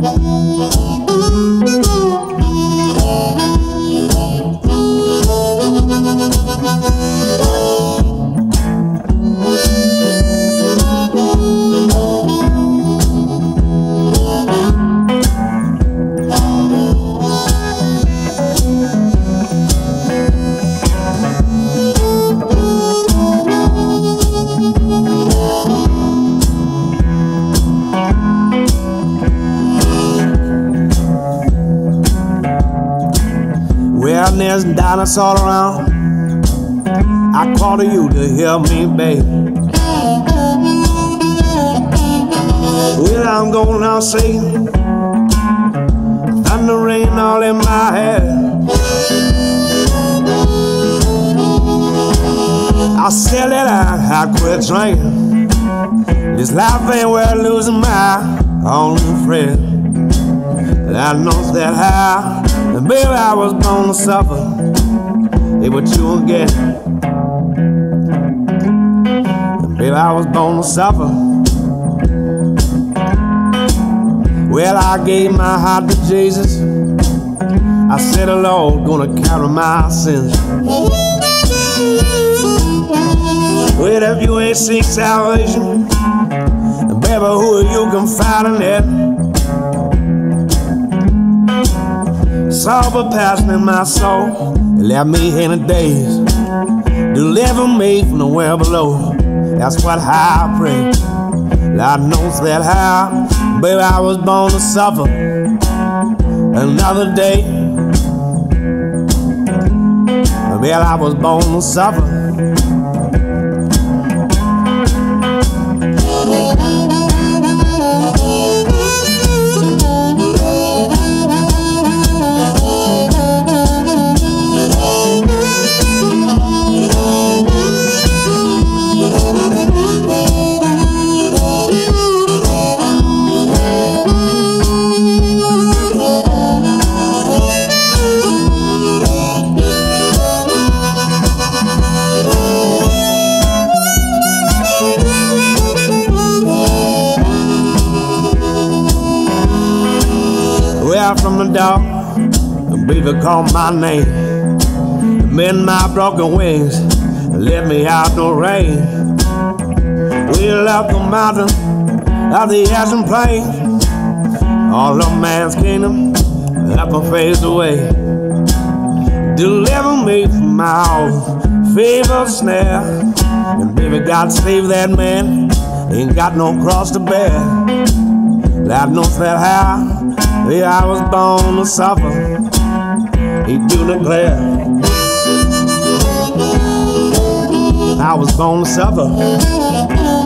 嗯 there's dinosaurs around, I call to you to hear me, babe. Well, I'm gonna now say, thunder rain all in my head. I said that I, I quit drinking. This life ain't worth losing my only friend. And I know that how, and baby, I was born to suffer. Hey, what you will get? And baby, I was born to suffer. Well, I gave my heart to Jesus. I said, Lord, gonna carry my sins. Well, if you ain't seek salvation, baby, who are you confiding in? Sober passion in my soul, it left me in the days. Deliver me from the well below. That's what I pray. Lord knows that how, baby, I was born to suffer another day. Baby, I was born to suffer. Well, from the dark, the baby called my name. Mend my broken wings, let me out the rain. We left the mountain of the ashen plain. All of man's kingdom up and fades away. Deliver me from my fever snare. And baby, God save that man. Ain't got no cross to bear. Lord knows that how. Yeah, I was born to suffer. He do declare. I was born to suffer.